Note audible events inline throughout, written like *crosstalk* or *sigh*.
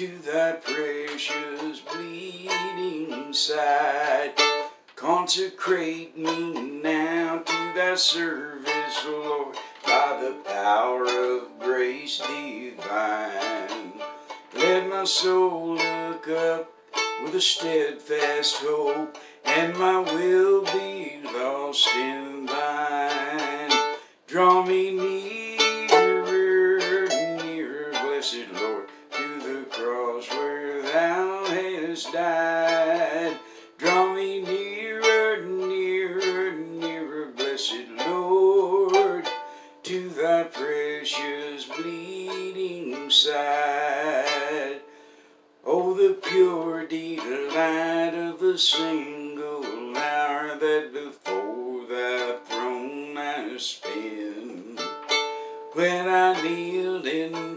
to thy precious bleeding side. Consecrate me now to thy service, Lord, by the power of grace divine. Let my soul look up with a steadfast hope, and my will be lost in thine. Draw me nearer, nearer, blessed Lord, cross where thou hast died. Draw me nearer, nearer, nearer, blessed Lord, to thy precious bleeding side. Oh, the pure delight of the single hour that before thy throne I spend. When I kneeled in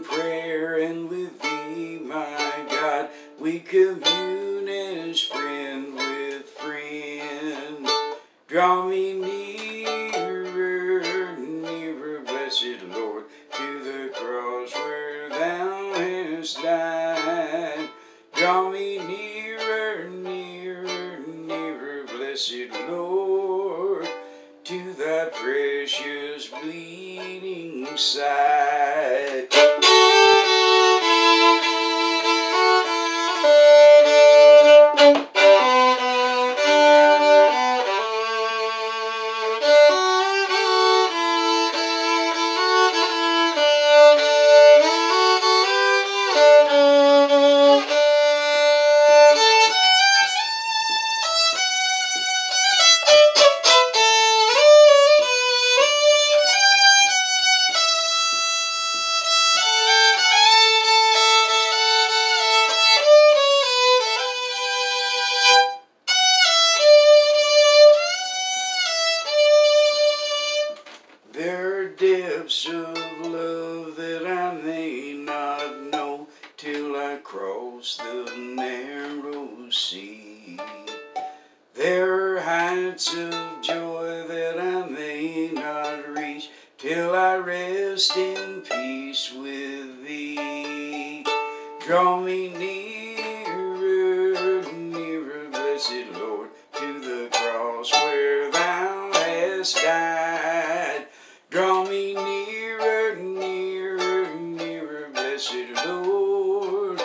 Draw me nearer, nearer, nearer, blessed Lord,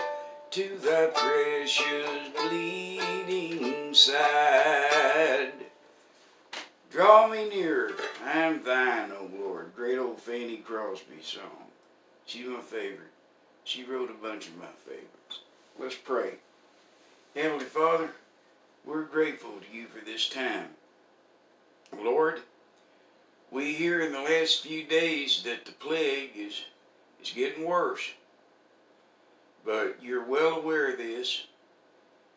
to thy precious bleeding side. Draw me nearer, I am thine, O Lord. Great old Fanny Crosby song. She's my favorite. She wrote a bunch of my favorites. Let's pray. Heavenly Father, we're grateful to you for this time. Lord, we hear in the last few days that the plague is, is getting worse. But you're well aware of this,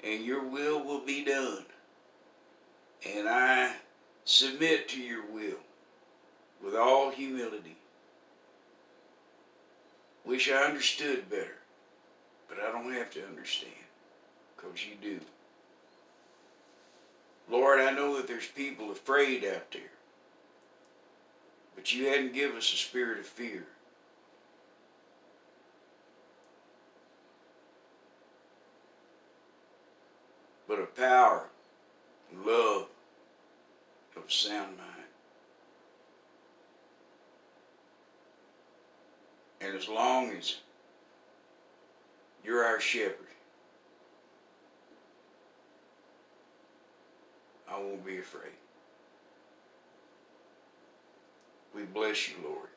and your will will be done. And I submit to your will with all humility. Wish I understood better, but I don't have to understand, because you do. Lord, I know that there's people afraid out there. But you hadn't given us a spirit of fear. But of power and love of a sound mind. And as long as you're our shepherd, I won't be afraid. We bless you, Lord,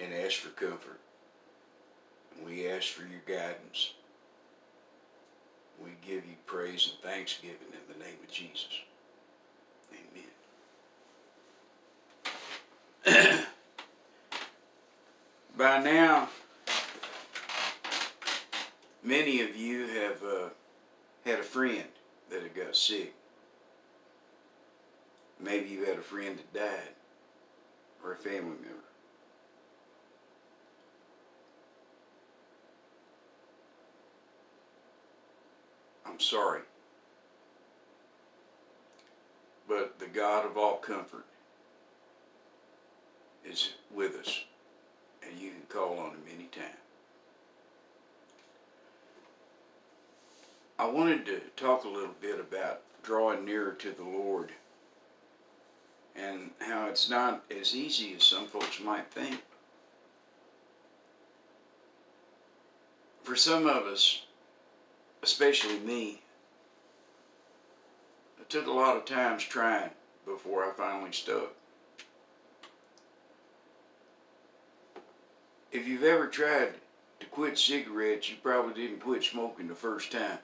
and ask for comfort. We ask for your guidance. We give you praise and thanksgiving in the name of Jesus. Amen. *clears throat* By now, many of you have uh, had a friend that had got sick. Maybe you had a friend that died or a family member. I'm sorry. but the God of all comfort is with us, and you can call on him anytime. I wanted to talk a little bit about drawing nearer to the Lord and how it's not as easy as some folks might think. For some of us, especially me, it took a lot of times trying before I finally stuck. If you've ever tried to quit cigarettes, you probably didn't quit smoking the first time.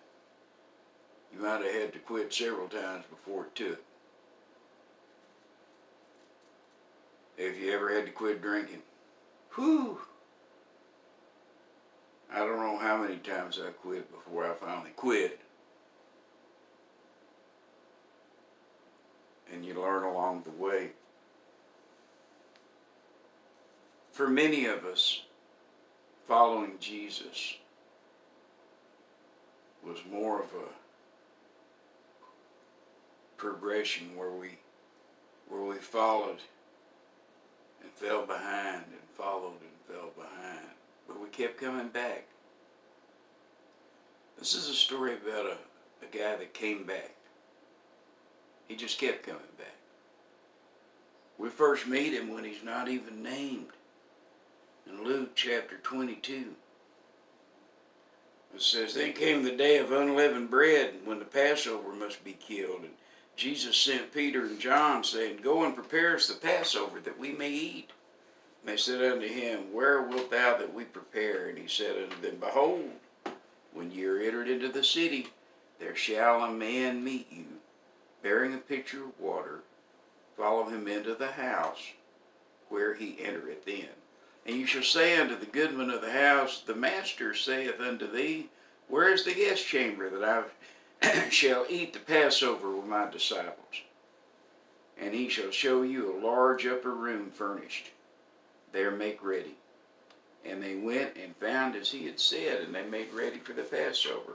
You might have had to quit several times before it took. If you ever had to quit drinking, whew, I don't know how many times I quit before I finally quit. And you learn along the way. For many of us, following Jesus was more of a progression where we where we followed and fell behind and followed and fell behind. But we kept coming back. This is a story about a, a guy that came back. He just kept coming back. We first meet him when he's not even named. In Luke chapter 22. It says, Then came the day of unleavened bread when the Passover must be killed. And Jesus sent Peter and John, saying, Go and prepare us the Passover that we may eat. And they said unto him, Where wilt thou that we prepare? And he said unto them, Behold, when ye are entered into the city, there shall a man meet you, bearing a pitcher of water. Follow him into the house where he entereth in. And you shall say unto the goodman of the house, The master saith unto thee, Where is the guest chamber that I *clears throat* shall eat the Passover with my disciples. And he shall show you a large upper room furnished. There make ready. And they went and found as he had said, and they made ready for the Passover.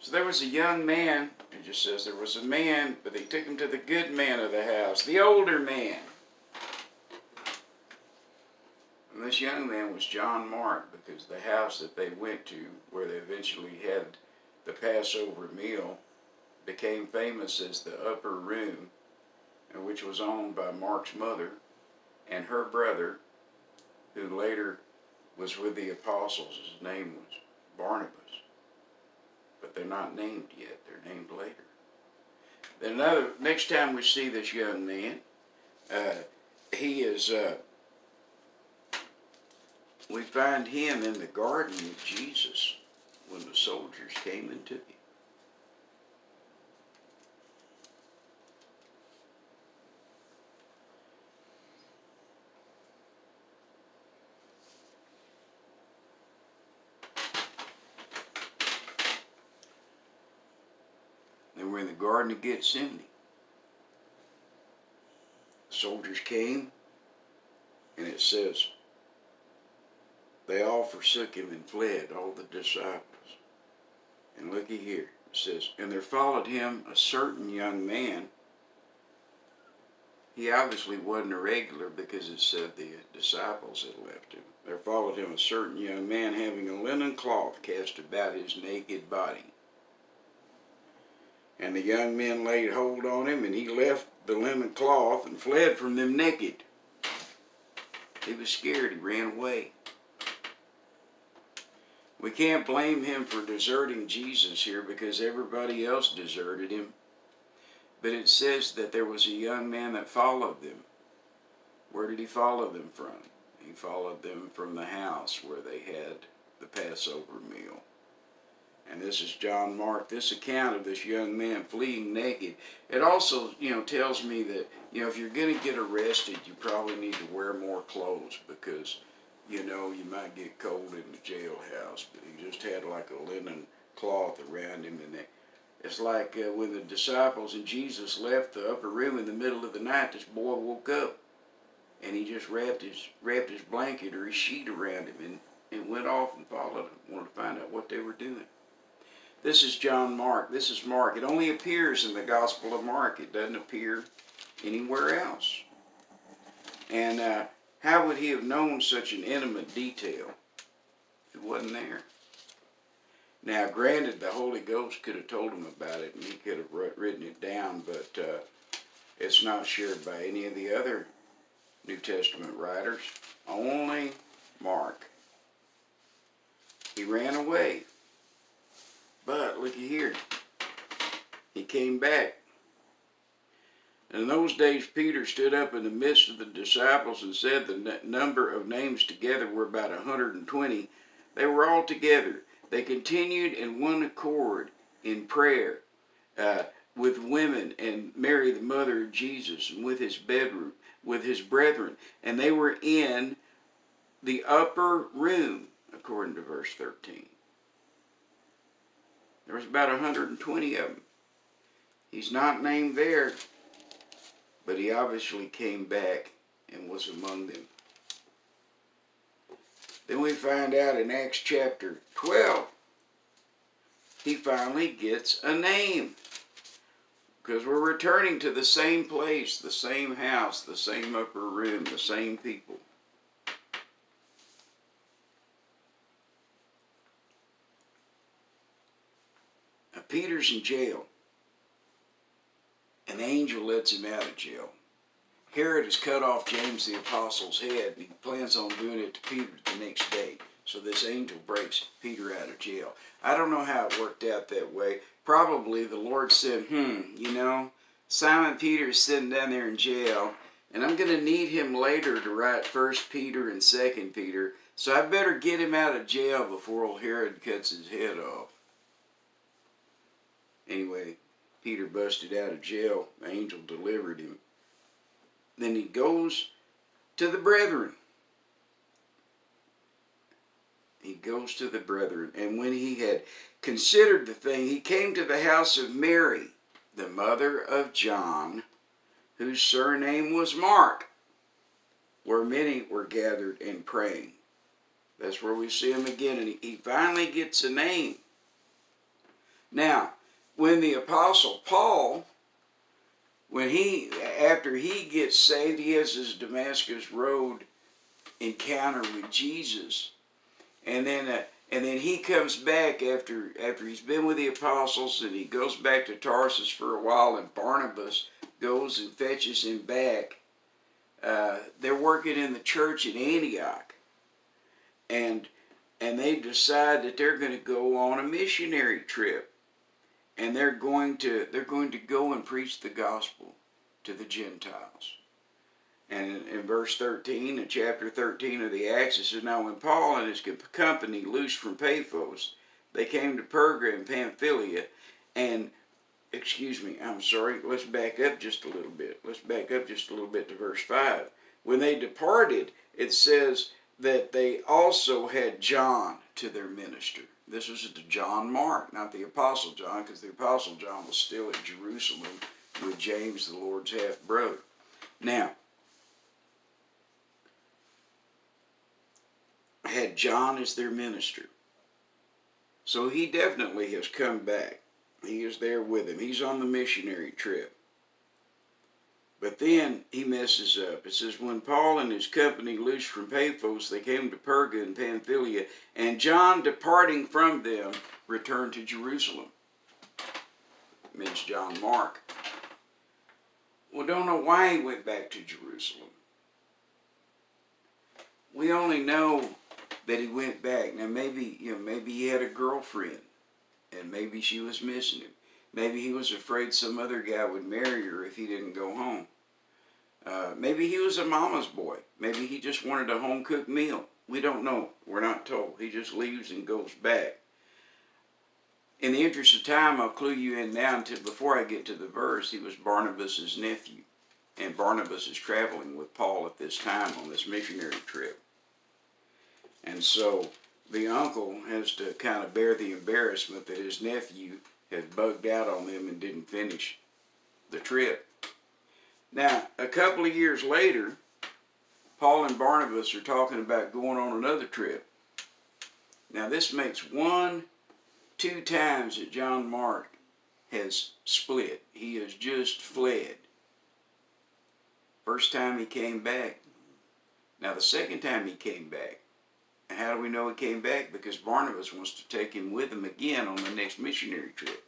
So there was a young man, it just says there was a man, but they took him to the good man of the house, the older man. And this young man was John Mark, because the house that they went to, where they eventually had the Passover meal became famous as the Upper Room, which was owned by Mark's mother and her brother, who later was with the apostles. His name was Barnabas. But they're not named yet, they're named later. Then another, next time we see this young man, uh, he is, uh, we find him in the garden with Jesus when the soldiers came and took him. They were in the Garden of Gethsemane. The soldiers came, and it says, they all forsook him and fled, all the disciples. And looky here, it says, And there followed him a certain young man. He obviously wasn't a regular because it said the disciples had left him. There followed him a certain young man having a linen cloth cast about his naked body. And the young men laid hold on him, and he left the linen cloth and fled from them naked. He was scared. He ran away. We can't blame him for deserting Jesus here because everybody else deserted him. But it says that there was a young man that followed them. Where did he follow them from? He followed them from the house where they had the Passover meal. And this is John Mark, this account of this young man fleeing naked. It also, you know, tells me that, you know, if you're going to get arrested, you probably need to wear more clothes because you know, you might get cold in the he just had like a linen cloth around him and they, it's like uh, when the disciples and Jesus left the upper room in the middle of the night, this boy woke up and he just wrapped his wrapped his blanket or his sheet around him and, and went off and followed them, wanted to find out what they were doing. this is John Mark. This is Mark. It only appears in the Gospel of Mark. It doesn't appear anywhere else. And uh, how would he have known such an intimate detail if it wasn't there? Now, granted, the Holy Ghost could have told him about it and he could have written it down, but uh, it's not shared by any of the other New Testament writers. Only Mark. He ran away. But look here. He came back. In those days, Peter stood up in the midst of the disciples and said the number of names together were about 120. They were all together they continued in one accord in prayer uh, with women and Mary, the mother of Jesus, and with his bedroom, with his brethren. And they were in the upper room, according to verse 13. There was about 120 of them. He's not named there, but he obviously came back and was among them. Then we find out in Acts chapter 12, he finally gets a name. Because we're returning to the same place, the same house, the same upper room, the same people. Now, Peter's in jail. An angel lets him out of jail. Herod has cut off James the Apostle's head, and he plans on doing it to Peter the next day. So this angel breaks Peter out of jail. I don't know how it worked out that way. Probably the Lord said, hmm, you know, Simon Peter is sitting down there in jail, and I'm going to need him later to write First Peter and Second Peter, so I better get him out of jail before old Herod cuts his head off. Anyway, Peter busted out of jail. The angel delivered him. Then he goes to the brethren. He goes to the brethren. And when he had considered the thing, he came to the house of Mary, the mother of John, whose surname was Mark, where many were gathered and praying. That's where we see him again, and he finally gets a name. Now, when the Apostle Paul when he after he gets saved, he has his Damascus Road encounter with Jesus, and then uh, and then he comes back after after he's been with the apostles, and he goes back to Tarsus for a while, and Barnabas goes and fetches him back. Uh, they're working in the church in Antioch, and and they decide that they're going to go on a missionary trip and they're going to they're going to go and preach the gospel to the Gentiles. And in, in verse 13, in chapter 13 of the Acts, it says, Now when Paul and his company loosed from Paphos, they came to Perga and Pamphylia, and excuse me, I'm sorry, let's back up just a little bit. Let's back up just a little bit to verse 5. When they departed, it says that they also had John to their minister. This was to John Mark, not the Apostle John, because the Apostle John was still at Jerusalem with James, the Lord's half brother. Now, had John as their minister. So he definitely has come back. He is there with him. He's on the missionary trip. But then he messes up. It says, When Paul and his company loosed from Paphos, they came to Perga and Pamphylia, and John, departing from them, returned to Jerusalem. It means John Mark. Well, don't know why he went back to Jerusalem. We only know that he went back. Now maybe, you know, maybe he had a girlfriend and maybe she was missing him. Maybe he was afraid some other guy would marry her if he didn't go home. Uh, maybe he was a mama's boy. Maybe he just wanted a home cooked meal. We don't know. We're not told. He just leaves and goes back. In the interest of time, I'll clue you in now until before I get to the verse. He was Barnabas's nephew, and Barnabas is traveling with Paul at this time on this missionary trip. And so the uncle has to kind of bear the embarrassment that his nephew had bugged out on them and didn't finish the trip. Now, a couple of years later, Paul and Barnabas are talking about going on another trip. Now, this makes one two times that John Mark has split. He has just fled. First time he came back. Now the second time he came back. And how do we know he came back? Because Barnabas wants to take him with him again on the next missionary trip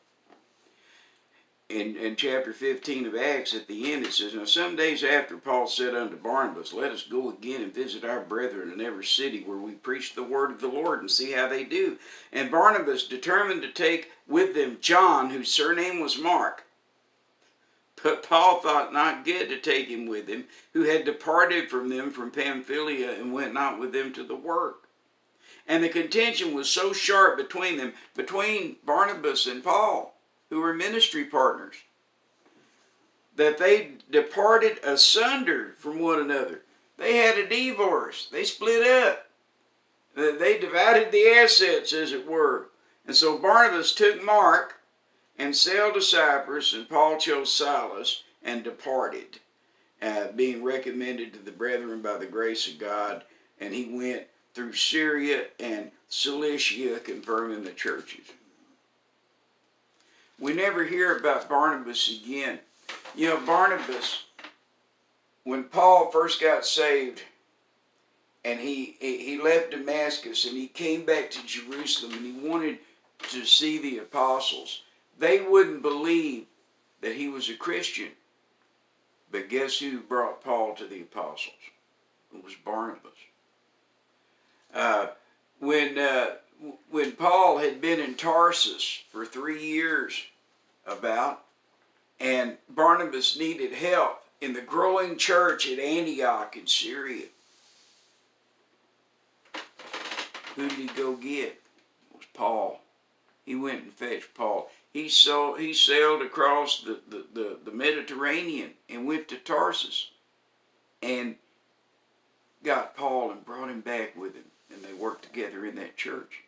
in, in chapter 15 of Acts, at the end, it says, Now some days after, Paul said unto Barnabas, Let us go again and visit our brethren in every city where we preach the word of the Lord and see how they do. And Barnabas determined to take with them John, whose surname was Mark. But Paul thought not good to take him with him, who had departed from them from Pamphylia and went not with them to the work. And the contention was so sharp between them, between Barnabas and Paul who were ministry partners, that they departed asunder from one another. They had a divorce. They split up. They divided the assets, as it were. And so Barnabas took Mark and sailed to Cyprus, and Paul chose Silas and departed, uh, being recommended to the brethren by the grace of God. And he went through Syria and Cilicia, confirming the churches. We never hear about Barnabas again. You know, Barnabas, when Paul first got saved, and he he left Damascus and he came back to Jerusalem and he wanted to see the apostles. They wouldn't believe that he was a Christian. But guess who brought Paul to the apostles? It was Barnabas. Uh, when uh, when Paul had been in Tarsus for three years, about, and Barnabas needed help in the growing church at Antioch in Syria. Who did he go get? It was Paul. He went and fetched Paul. He saw he sailed across the, the, the, the Mediterranean and went to Tarsus and got Paul and brought him back with him. And they worked together in that church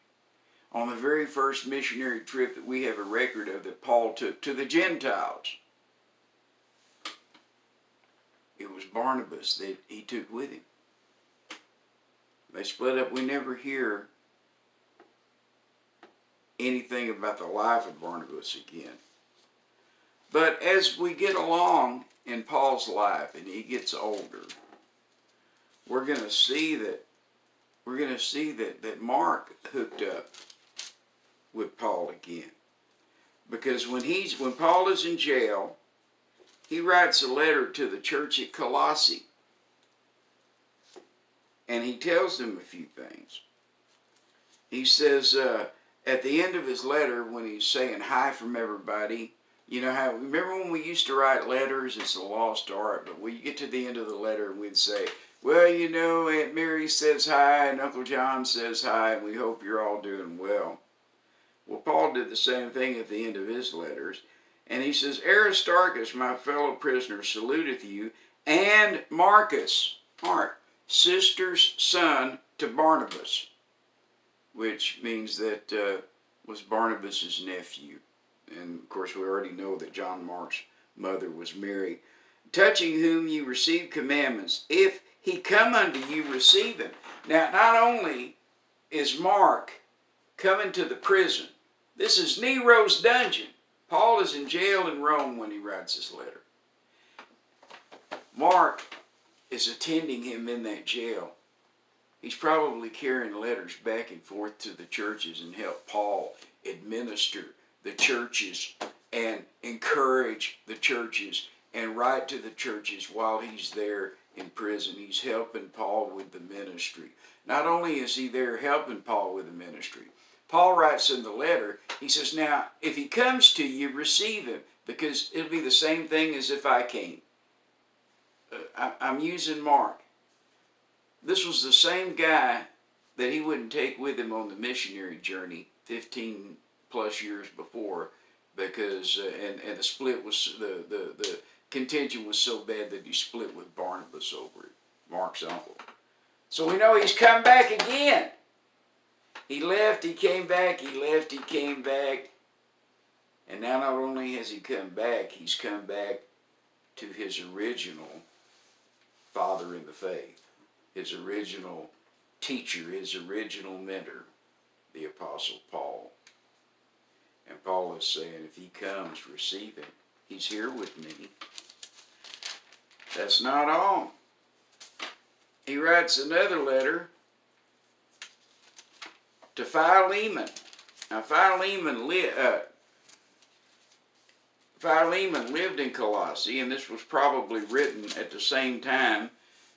on the very first missionary trip that we have a record of that Paul took to the Gentiles. It was Barnabas that he took with him. They split up. We never hear anything about the life of Barnabas again. But as we get along in Paul's life and he gets older, we're going to see that we're going to see that, that Mark hooked up with Paul again. Because when he's when Paul is in jail, he writes a letter to the church at Colossae. And he tells them a few things. He says uh, at the end of his letter, when he's saying hi from everybody, you know how, remember when we used to write letters? It's a lost art, but you get to the end of the letter, and we'd say, well, you know, Aunt Mary says hi, and Uncle John says hi, and we hope you're all doing well. Well, Paul did the same thing at the end of his letters. And he says, Aristarchus, my fellow prisoner, saluteth you, and Marcus, Mark, sister's son to Barnabas, which means that uh, was Barnabas's nephew. And of course, we already know that John Mark's mother was Mary. Touching whom you receive commandments, if he come unto you, receive him. Now, not only is Mark coming to the prison, this is Nero's dungeon. Paul is in jail in Rome when he writes this letter. Mark is attending him in that jail. He's probably carrying letters back and forth to the churches and help Paul administer the churches and encourage the churches and write to the churches while he's there in prison. He's helping Paul with the ministry. Not only is he there helping Paul with the ministry, Paul writes in the letter, he says, Now, if he comes to you, receive him, because it'll be the same thing as if I came. Uh, I, am using Mark. This was the same guy that he wouldn't take with him on the missionary journey 15 plus years before because, uh, and, and the split was, the, the, the contention was so bad that he split with Barnabas over it, Mark's uncle. So we know he's come back again. He left, he came back, he left, he came back. And now not only has he come back, he's come back to his original father in the faith, his original teacher, his original mentor, the Apostle Paul. And Paul is saying, if he comes, receive him. He's here with me. That's not all. He writes another letter to Philemon. Now, Philemon, li- uh, Philemon lived in Colossae, and this was probably written at the same time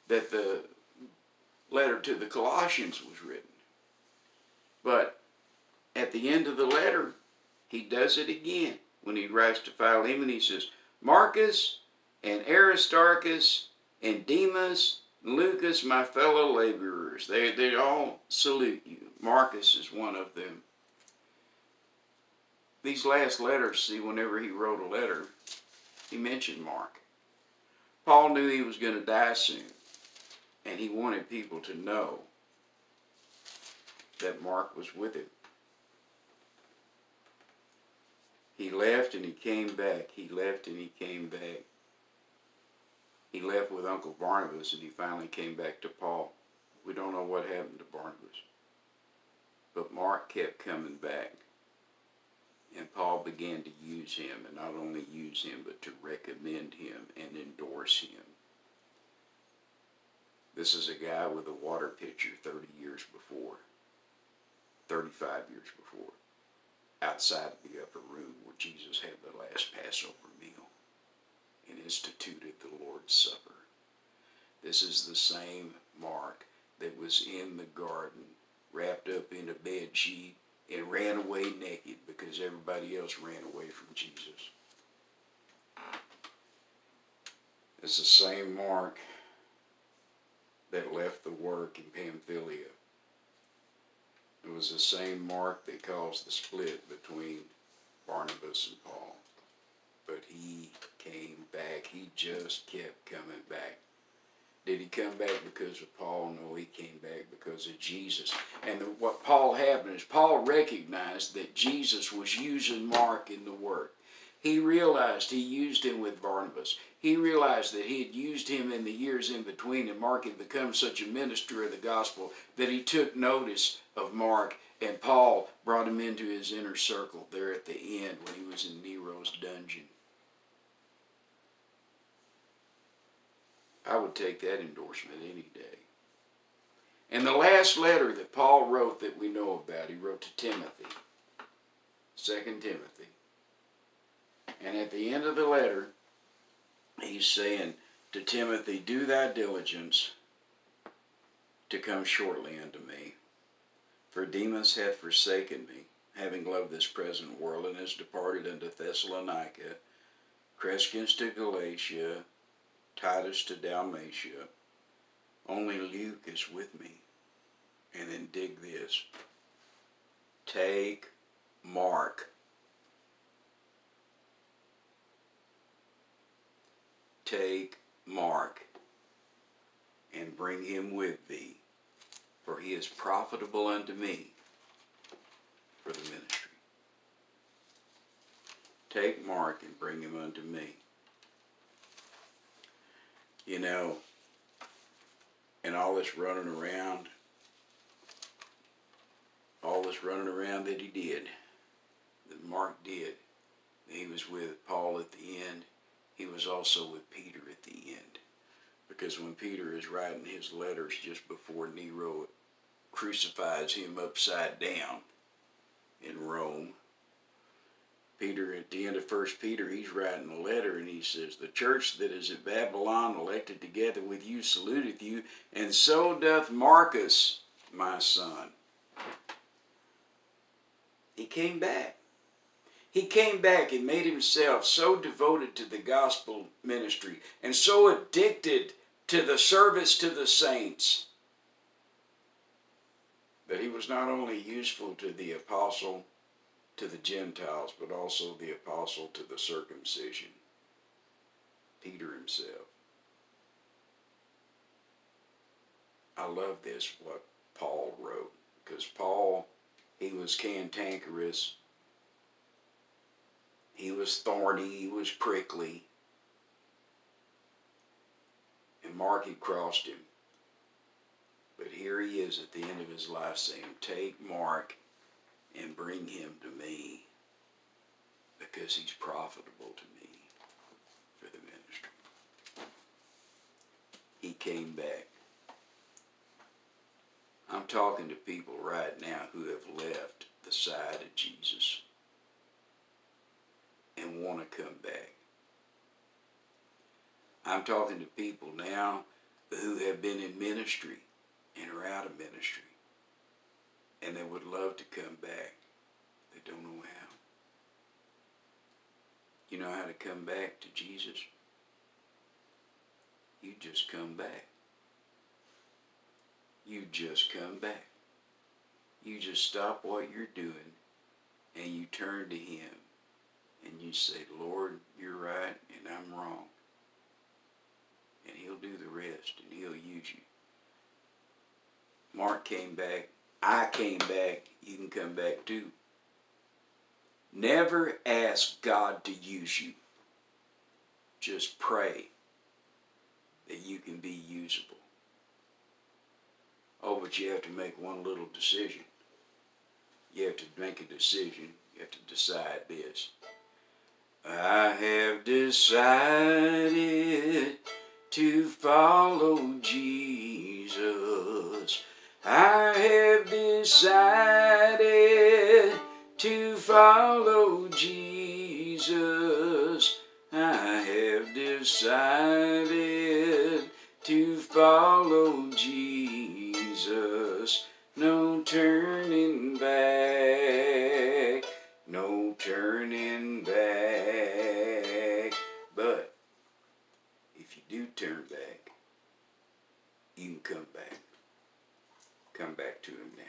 that the letter to the Colossians was written. But at the end of the letter, he does it again. When he writes to Philemon, he says, Marcus and Aristarchus and Demas and Lucas, my fellow laborers, they, they all salute you. Marcus is one of them. These last letters, see, whenever he wrote a letter, he mentioned Mark. Paul knew he was going to die soon, and he wanted people to know that Mark was with him. He left and he came back. He left and he came back. He left with Uncle Barnabas and he finally came back to Paul. We don't know what happened to Barnabas. But Mark kept coming back. And Paul began to use him, and not only use him, but to recommend him and endorse him. This is a guy with a water pitcher 30 years before, 35 years before, outside the upper room where Jesus had the last Passover meal and instituted the Lord's Supper. This is the same Mark that was in the garden, wrapped up in a bed sheet, and ran away naked because everybody else ran away from Jesus. It's the same Mark that left the work in Pamphylia. It was the same Mark that caused the split between Barnabas and Paul. But he came back. He just kept coming back. Did he come back because of Paul? No, he came back because of Jesus. And what Paul happened is Paul recognized that Jesus was using Mark in the work. He realized he used him with Barnabas. He realized that he had used him in the years in between, and Mark had become such a minister of the gospel that he took notice of Mark, and Paul brought him into his inner circle there at the end when he was in Nero's dungeon. I would take that endorsement any day. And the last letter that Paul wrote that we know about, he wrote to Timothy, 2 Timothy. And at the end of the letter, he's saying to Timothy, Do thy diligence to come shortly unto me. For Demas hath forsaken me, having loved this present world, and has departed unto Thessalonica, Crescens to Galatia, Titus to Dalmatia. Only Luke is with me. And then dig this. Take Mark. Take Mark and bring him with thee, for he is profitable unto me for the ministry. Take Mark and bring him unto me you know, and all this running around, all this running around that he did, that Mark did. He was with Paul at the end. He was also with Peter at the end. Because when Peter is writing his letters just before Nero crucifies him upside down in Rome, Peter, at the end of First Peter, he's writing a letter and he says, The church that is at Babylon, elected together with you, saluteth you, and so doth Marcus, my son. He came back. He came back and made himself so devoted to the gospel ministry and so addicted to the service to the saints that he was not only useful to the apostle to the Gentiles, but also the apostle to the circumcision, Peter himself. I love this, what Paul wrote, because Paul, he was cantankerous, he was thorny, he was prickly, and Mark had crossed him. But here he is at the end of his life saying, Take Mark and bring him to me. because he's profitable to me for the ministry. He came back. I'm talking to people right now who have left the side of Jesus want to come back. I'm talking to people now who have been in ministry and are out of ministry and they would love to come back. They don't know how. You know how to come back to Jesus? You just come back. You just come back. You just stop what you're doing and you turn to him and you say, Lord, you're right and I'm wrong. And he'll do the rest and he'll use you. Mark came back. I came back. You can come back too. Never ask God to use you. Just pray that you can be usable. Oh, but you have to make one little decision. You have to make a decision. You have to decide this. I have decided to follow Jesus. I have decided to follow Jesus. I have decided to follow Jesus. No turning back, turning back. But if you do turn back, you can come back. Come back to Him now.